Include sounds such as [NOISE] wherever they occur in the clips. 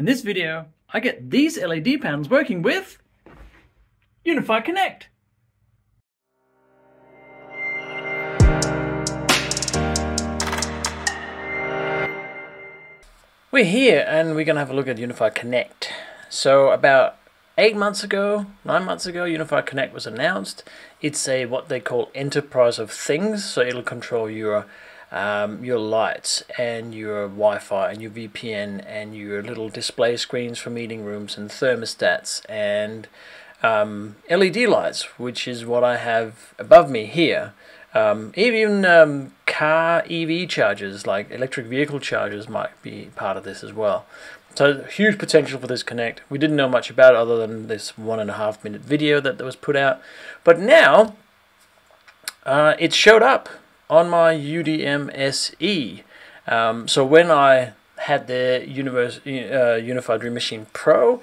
In this video, I get these LED panels working with UniFi Connect. We're here and we're going to have a look at UniFi Connect. So about eight months ago, nine months ago, UniFi Connect was announced. It's a what they call enterprise of things, so it'll control your um, your lights and your Wi-Fi and your VPN and your little display screens for meeting rooms and thermostats and um, LED lights, which is what I have above me here. Um, even um, car EV chargers, like electric vehicle chargers, might be part of this as well. So huge potential for this Connect. We didn't know much about it other than this one and a half minute video that was put out. But now uh, it showed up on my UDM SE. Um, so when I had the Universe, uh, UniFi Dream Machine Pro,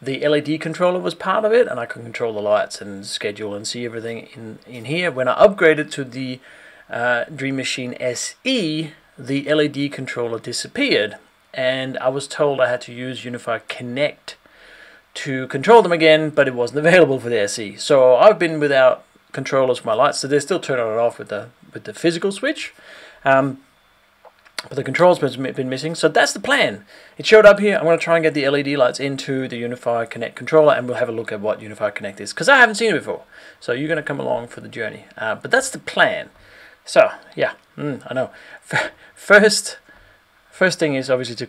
the LED controller was part of it, and I could control the lights and schedule and see everything in, in here. When I upgraded to the uh, Dream Machine SE, the LED controller disappeared, and I was told I had to use UniFi Connect to control them again, but it wasn't [LAUGHS] available for the SE. So I've been without controllers for my lights, so they're still turning it off with the with the physical switch. Um, but the controls been, been missing, so that's the plan. It showed up here. I'm going to try and get the LED lights into the UniFi Connect controller, and we'll have a look at what UniFi Connect is, because I haven't seen it before. So you're going to come along for the journey. Uh, but that's the plan. So, yeah, mm, I know. First, first thing is obviously to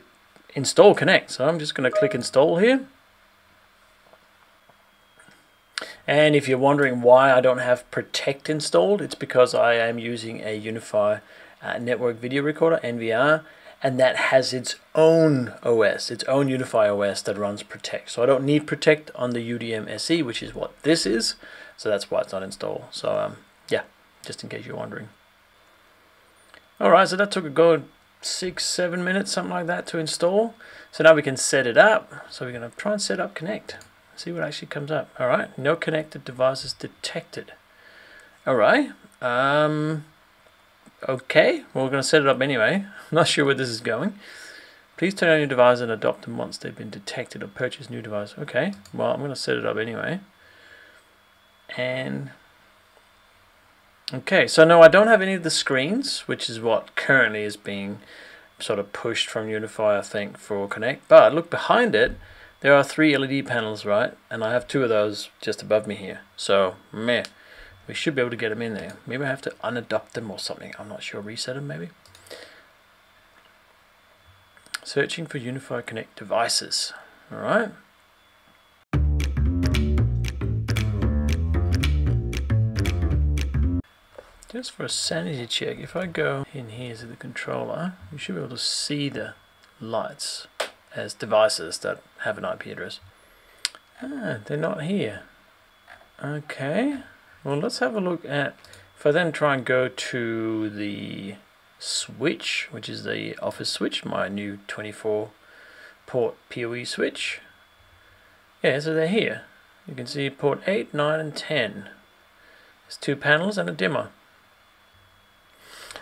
install Connect. So I'm just going to click Install here. And if you're wondering why I don't have Protect installed, it's because I am using a UniFi uh, network video recorder, NVR, and that has its own OS, its own UniFi OS that runs Protect. So I don't need Protect on the UDM SE, which is what this is. So that's why it's not installed. So um, yeah, just in case you're wondering. All right, so that took a good six, seven minutes, something like that to install. So now we can set it up. So we're gonna try and set up Connect. See what actually comes up. All right, no connected devices detected. All right. Um, okay, well, we're going to set it up anyway. [LAUGHS] I'm not sure where this is going. Please turn on your device and adopt them once they've been detected or purchase new device. Okay, well, I'm going to set it up anyway. And okay, so no, I don't have any of the screens, which is what currently is being sort of pushed from UniFi, I think, for Connect. But look behind it, there are three LED panels, right? And I have two of those just above me here. So, meh. We should be able to get them in there. Maybe I have to unadopt them or something. I'm not sure. Reset them, maybe? Searching for UniFi Connect devices. All right. Just for a sanity check, if I go in here to the controller, we should be able to see the lights as devices that have an IP address. Ah, they're not here. Okay, well let's have a look at, if I then try and go to the switch, which is the office switch, my new 24 port PoE switch. Yeah, so they're here. You can see port 8, 9 and 10. There's two panels and a dimmer.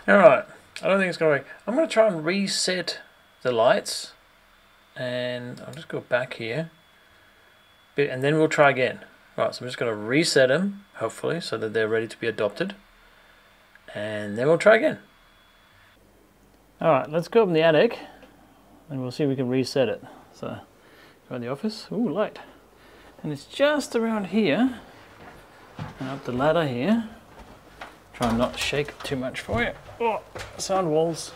Alright, I don't think it's going to work. I'm going to try and reset the lights and I'll just go back here. And then we'll try again. Right so I'm just going to reset them hopefully so that they're ready to be adopted. And then we'll try again. Alright let's go up in the attic and we'll see if we can reset it. So go in the office. Ooh light. And it's just around here and up the ladder here. Try and not shake too much for you oh, sound walls.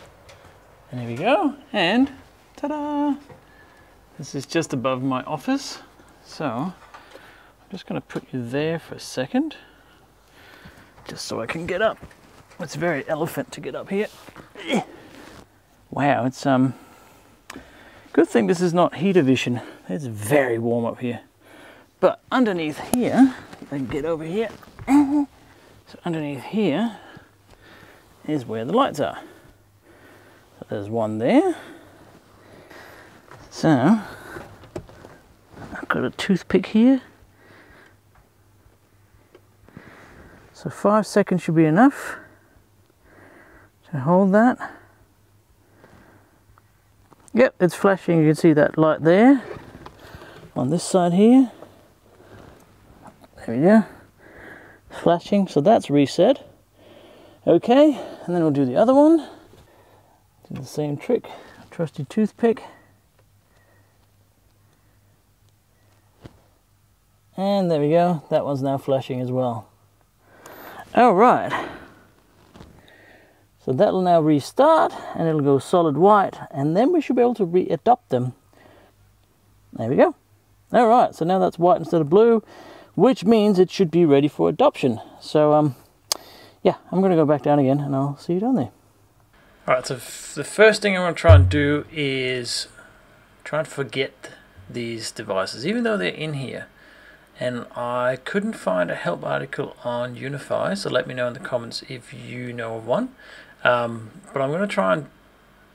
And here we go and ta-da this is just above my office, so I'm just going to put you there for a second, just so I can get up. It's very elephant to get up here. Wow, it's um. Good thing this is not heater vision. It's very warm up here. But underneath here, I can get over here. So underneath here is where the lights are. So there's one there. So, I've got a toothpick here. So five seconds should be enough to hold that. Yep, it's flashing. You can see that light there on this side here. There we go. Flashing, so that's reset. Okay, and then we'll do the other one. Do the same trick. Trusty toothpick. And there we go. That one's now flashing as well. All right. So that'll now restart and it'll go solid white and then we should be able to re-adopt them. There we go. All right, so now that's white instead of blue, which means it should be ready for adoption. So um, yeah, I'm gonna go back down again and I'll see you down there. All right, so the first thing I'm gonna try and do is try and forget these devices, even though they're in here and I couldn't find a help article on UniFi so let me know in the comments if you know of one. Um, but I'm going to try and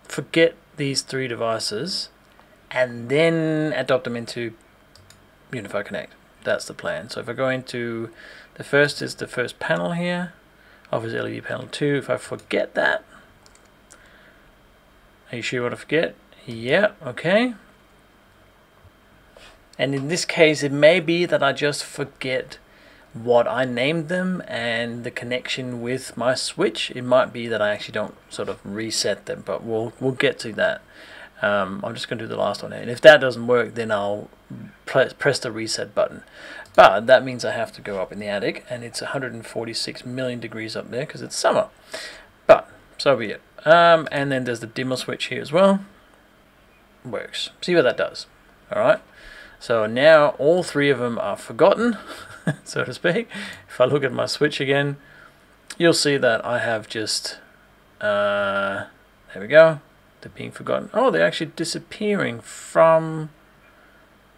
forget these three devices and then adopt them into UniFi Connect. That's the plan. So if I go into the first is the first panel here, offers LED panel 2. If I forget that, are you sure you want to forget? Yeah, okay. And in this case, it may be that I just forget what I named them and the connection with my switch. It might be that I actually don't sort of reset them, but we'll we'll get to that. Um, I'm just going to do the last one here. And if that doesn't work, then I'll press, press the reset button. But that means I have to go up in the attic, and it's 146 million degrees up there because it's summer. But so be it. Um, and then there's the dimmer switch here as well. Works. See what that does. All right. So now all three of them are forgotten, [LAUGHS] so to speak. If I look at my switch again, you'll see that I have just, uh, there we go, they're being forgotten. Oh, they're actually disappearing from,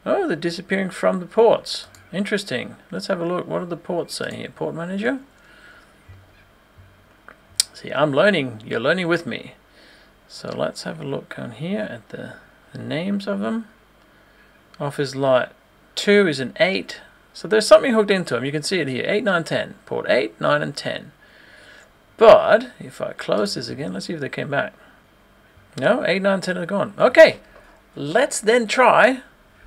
oh, they're disappearing from the ports. Interesting. Let's have a look. What do the ports say here? Port manager? See, I'm learning. You're learning with me. So let's have a look on here at the, the names of them. Office light 2 is an 8. So there's something hooked into them. You can see it here. 8, 9, 10. Port 8, 9, and 10. But if I close this again, let's see if they came back. No, 8, 9, 10 are gone. Okay, let's then try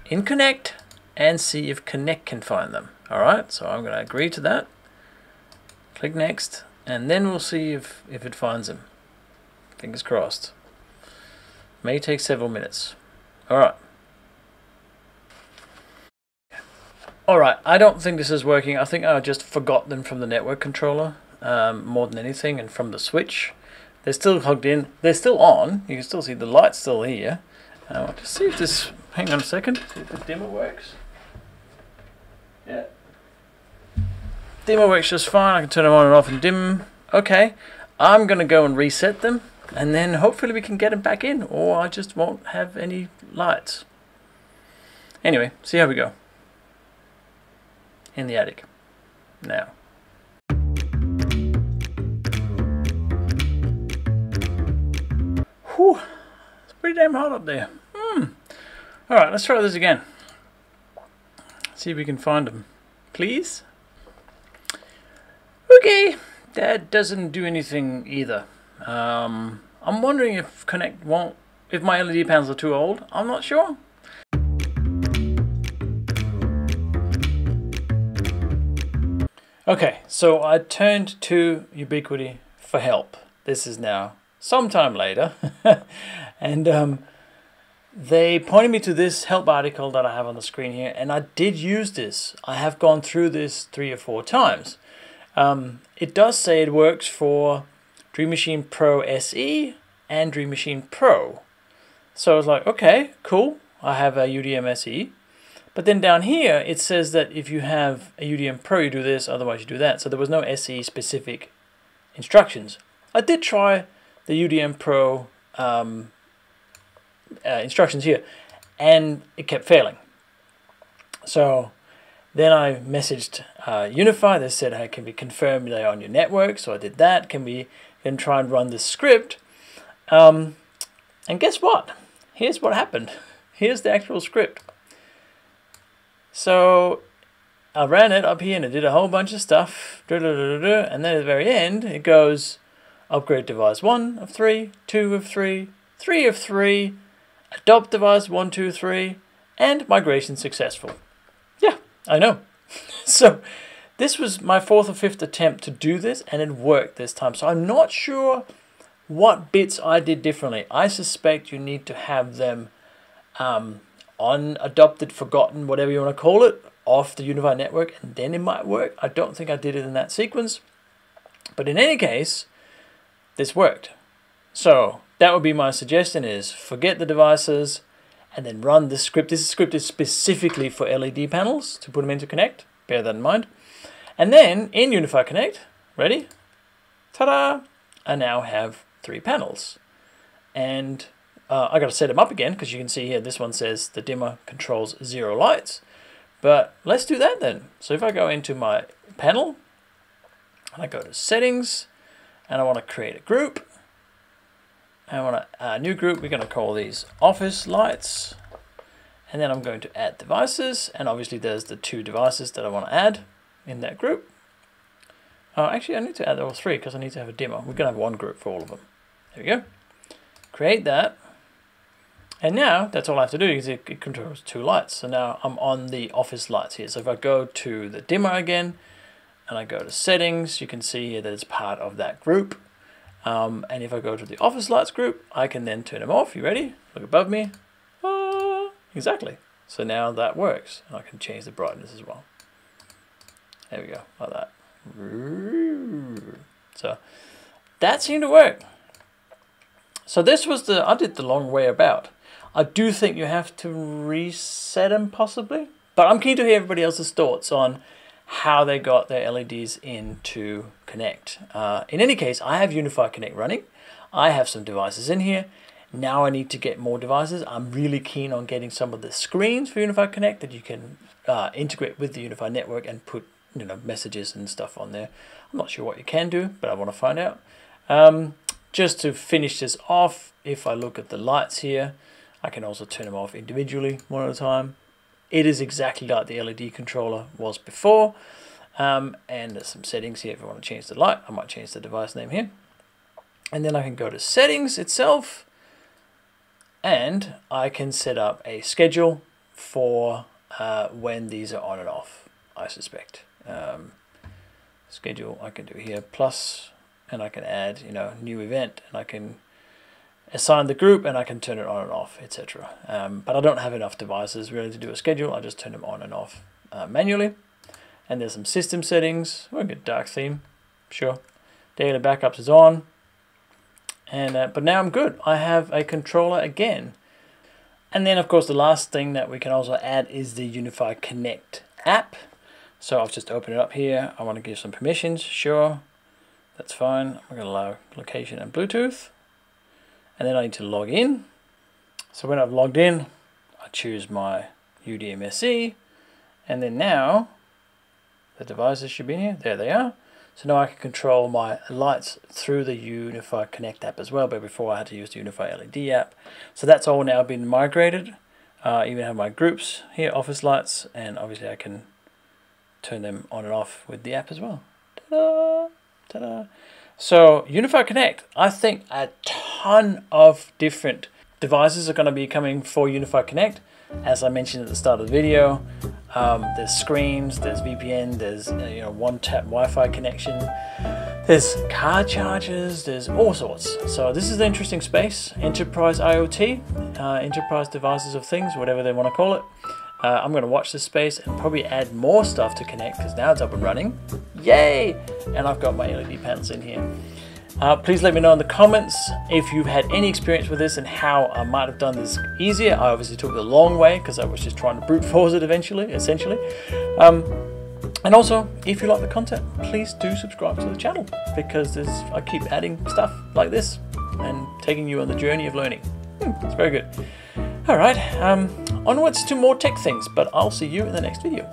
in Connect and see if Connect can find them. Alright, so I'm going to agree to that. Click Next, and then we'll see if, if it finds them. Fingers crossed. May take several minutes. Alright. Alright, I don't think this is working. I think I just forgot them from the network controller um, more than anything and from the switch. They're still plugged in. They're still on. You can still see the light's still here. I want to see if this... Hang on a second. See if the dimmer works. Yeah. Dimmer works just fine. I can turn them on and off and dim. Okay. I'm going to go and reset them. And then hopefully we can get them back in. Or I just won't have any lights. Anyway, see how we go in the attic. Now. Whew, it's pretty damn hot up there. Hmm. Alright, let's try this again. See if we can find them. Please? Okay, that doesn't do anything either. Um, I'm wondering if Connect won't, if my LED panels are too old. I'm not sure. Okay, so I turned to Ubiquiti for help. This is now some time later, [LAUGHS] and um, they pointed me to this help article that I have on the screen here, and I did use this. I have gone through this three or four times. Um, it does say it works for Dream Machine Pro SE and Dream Machine Pro. So I was like, okay, cool. I have a UDM SE. But then down here, it says that if you have a UDM Pro, you do this, otherwise you do that. So there was no SE specific instructions. I did try the UDM Pro um, uh, instructions here, and it kept failing. So then I messaged uh, UniFi. They said, hey, can we confirm they're on your network? So I did that. Can we then try and run this script? Um, and guess what? Here's what happened. Here's the actual script. So I ran it up here and it did a whole bunch of stuff. And then at the very end, it goes upgrade device 1 of 3, 2 of 3, 3 of 3, adopt device 123, and migration successful. Yeah, I know. [LAUGHS] so this was my fourth or fifth attempt to do this and it worked this time. So I'm not sure what bits I did differently. I suspect you need to have them um, on adopted, forgotten, whatever you want to call it, off the UniFi network and then it might work. I don't think I did it in that sequence. But in any case, this worked. So that would be my suggestion is forget the devices and then run this script. This script is specifically for LED panels to put them into Connect. Bear that in mind. And then in UniFi Connect, ready? Ta-da! I now have three panels. And uh, I got to set them up again because you can see here this one says the dimmer controls zero lights. But let's do that then. So if I go into my panel and I go to settings and I want to create a group. I want a uh, new group. We're going to call these office lights. And then I'm going to add devices. And obviously there's the two devices that I want to add in that group. Oh, actually I need to add all three because I need to have a dimmer. We're going to have one group for all of them. There we go. Create that. And now that's all I have to do is it, it controls two lights. So now I'm on the office lights here. So if I go to the dimmer again, and I go to settings, you can see here that it's part of that group. Um, and if I go to the office lights group, I can then turn them off. You ready? Look above me. Ah, exactly. So now that works. And I can change the brightness as well. There we go, like that. So that seemed to work. So this was the, I did the long way about. I do think you have to reset them possibly, but I'm keen to hear everybody else's thoughts on how they got their LEDs into Connect. Uh, in any case, I have UniFi Connect running. I have some devices in here. Now I need to get more devices. I'm really keen on getting some of the screens for UniFi Connect that you can uh, integrate with the UniFi network and put you know messages and stuff on there. I'm not sure what you can do, but I want to find out. Um, just to finish this off, if I look at the lights here, I can also turn them off individually one at a time. It is exactly like the LED controller was before. Um, and there's some settings here if I want to change the light. I might change the device name here. And then I can go to settings itself and I can set up a schedule for uh, when these are on and off, I suspect. Um, schedule I can do here plus and I can add, you know, new event and I can assign the group and I can turn it on and off, etc. Um, but I don't have enough devices really to do a schedule. I just turn them on and off uh, manually. And there's some system settings. We'll get dark theme, sure. Data backups is on. And uh, But now I'm good. I have a controller again. And then of course the last thing that we can also add is the UniFi Connect app. So I've just opened it up here. I want to give some permissions, sure. That's fine. I'm going to allow location and Bluetooth and then I need to log in. So when I've logged in, I choose my UDMSE, and then now the devices should be in here. There they are. So now I can control my lights through the UniFi Connect app as well, but before I had to use the UniFi LED app. So that's all now been migrated. Uh, I even have my groups here, office lights, and obviously I can turn them on and off with the app as well. Ta-da! Ta-da! So UniFi Connect, I think a ton of different devices are going to be coming for UniFi Connect. As I mentioned at the start of the video, um, there's screens, there's VPN, there's uh, you know one-tap Wi-Fi connection, there's car chargers, there's all sorts. So this is an interesting space. Enterprise IoT, uh, enterprise devices of things, whatever they want to call it. Uh, I'm going to watch this space and probably add more stuff to connect because now it's up and running. Yay! And I've got my LED panels in here. Uh, please let me know in the comments if you've had any experience with this and how I might have done this easier. I obviously took the long way because I was just trying to brute force it eventually, essentially. Um, and also, if you like the content, please do subscribe to the channel because I keep adding stuff like this and taking you on the journey of learning. Hmm, it's very good. All right, um, onwards to more tech things, but I'll see you in the next video.